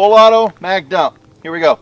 full auto mag dump. Here we go.